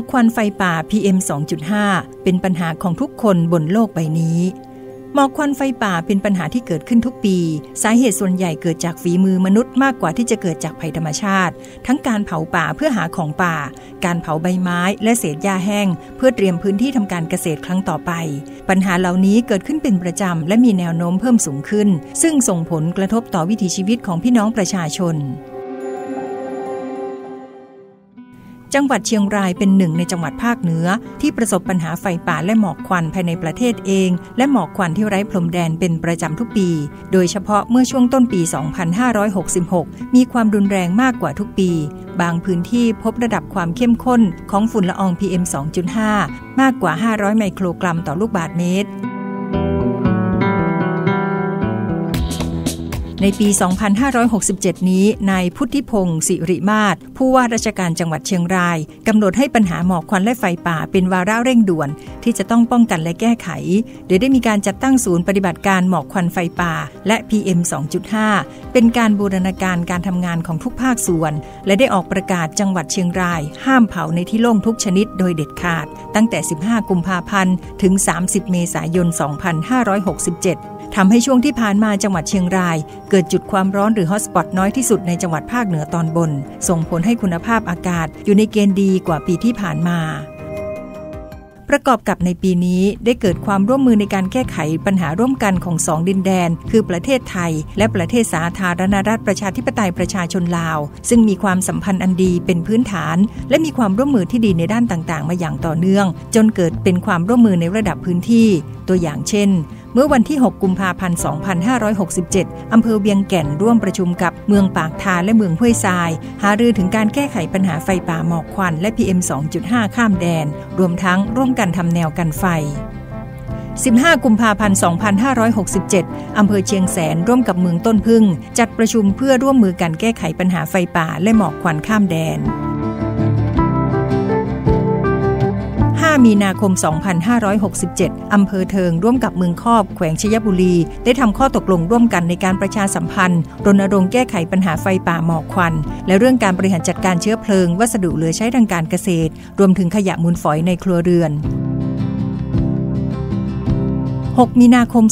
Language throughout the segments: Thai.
อกควันไฟป่า PM 2.5 เป็นปัญหาของทุกคนบนโลกใบนี้ หมอกควันไฟป่าเป็นปัญหาที่เกิดขึ้นทุกปี สาเหตุส่วนใหญ่เกิดจากฝีมือมนุษย์มากกว่าที่จะเกิดจากภัยธรรมชาติ ทั้งการเผาป่าเพื่อหาของป่า การเผาใบไม้และเศษหญ้าแห้ง เพื่อเตรียมพื้นที่ทำการเกษตรครั้งต่อไป ปัญหาเหล่านี้เกิดขึ้นเป็นประจำและมีแนวโน้มเพิ่มสูงขึ้น ซึ่งส่งผลกระทบต่อวิถีชีวิตของพี่น้องประชาชน จังหวัดเชียงรายเป็นหนึ่งในจังหวัดภาคเหนือ ที่ประสบปัญหาไฟป่าและหมอกควันภายในประเทศเอง และหมอกควันที่ไร้พรมแดนเป็นประจำทุกปี โดยเฉพาะเมื่อช่วงต้นปี 2566 มีความรุนแรงมากกว่าทุกปี บางพื้นที่พบระดับความเข้มข้นของฝุ่นละออง PM 2.5 มากกว่า 500 ไมโครกรัมต่อลูกบาศก์เมตร ในปี 2567 นี้ นายพุทธิพงศ์สิริมาศผู้ว่าราชการจังหวัดเชียงรายกำหนดให้ปัญหาหมอกควันและไฟป่าเป็นวาระเร่งด่วน ที่จะต้องป้องกันและแก้ไข โดยได้มีการจัดตั้งศูนย์ปฏิบัติการหมอกควันไฟป่า และ PM 2.5 เป็นการบูรณาการการทำงานของทุกภาคส่วน และได้ออกประกาศจังหวัดเชียงราย ห้ามเผาในที่โล่งทุกชนิดโดยเด็ดขาด ตั้งแต่ 15 กุมภาพันธ์ ถึง 30 เมษายน 2567 ทำให้ช่วงที่ผ่านมาจังหวัดเชียงราย เกิดจุดความร้อนหรือฮอตสปอตน้อยที่สุดในจังหวัดภาคเหนือตอนบน ส่งผลให้คุณภาพอากาศอยู่ในเกณฑ์ดีกว่าปีที่ผ่านมาประกอบกับในปีนี้ได้เกิดความร่วมมือในการแก้ไขปัญหาร่วมกันของสองดินแดน คือประเทศไทย และประเทศสาธารณรัฐประชาธิปไตยประชาชนลาว ซึ่งมีความสัมพันธ์อันดีเป็นพื้นฐาน และมีความร่วมมือที่ดีในด้านต่างๆ มาอย่างต่อเนื่อง จนเกิดเป็นความร่วมมือในระดับพื้นที่ ตัวอย่างเช่น เมื่อวันที่ 6 กุมภาพันธ์ 2567 อำเภอเวียงแก่นร่วมประชุมกับเมืองปากทาและเมืองห้วยทราย หารือถึงการแก้ไขปัญหาไฟป่าหมอกควันและ PM 2.5 ข้ามแดน รวมทั้งร่วมกันทำแนวกันไฟ15 กุมภาพันธ์ 2567 อำเภอเชียงแสนร่วมกับเมืองต้นพึ่ง จัดประชุมเพื่อร่วมมือกันแก้ไขปัญหาไฟป่าและหมอกควันข้ามแดน 5 มีนาคม 2567 อำเภอเทิงร่วมกับเมืองคอบแขวงชยบุรี ได้ทำข้อตกลงร่วมกันในการประชาสัมพันธ์ รณรงค์แก้ไขปัญหาไฟป่าหมอกควัน และเรื่องการบริหารจัดการเชื้อเพลิง วัสดุเหลือใช้ทางการเกษตร รวมถึงขยะมูลฝอยในครัวเรือน 6 มีนาคม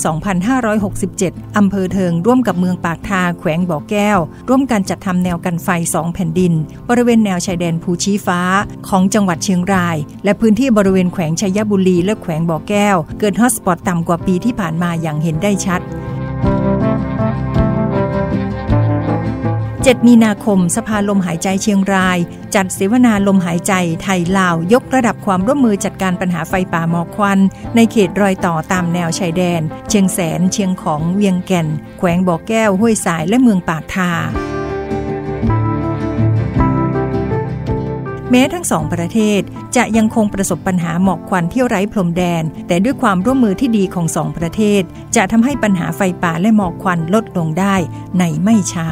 2567 อำเภอเทิงร่วมกับเมืองปากทาแขวงบ่อแก้ว ร่วมกันจัดทำแนวกันไฟ 2 แผ่นดิน บริเวณแนวชายแดนภูชีฟ้าของจังหวัดเชียงราย และพื้นที่บริเวณแขวงชัยบุรีและแขวงบ่อแก้ว เกิดฮอตสปอตต่ำกว่าปีที่ผ่านมาอย่างเห็นได้ชัด 7 มีนาคม สภาลมหายใจเชียงราย จัดเสวนาลมหายใจไทยลาว ยกระดับความร่วมมือจัดการปัญหาไฟป่าหมอกควัน ในเขตรอยต่อตามแนวชายแดน เชียงแสน เชียงของเวียงแก่น แขวงบ่อแก้ว ห้วยสายและเมืองปากทาแม้ทั้งสองประเทศจะยังคงประสบปัญหาหมอกควันที่ไร้พรมแดน แต่ด้วยความร่วมมือที่ดีของสองประเทศ จะทำให้ปัญหาไฟป่าและหมอกควันลดลงได้ในไม่ช้า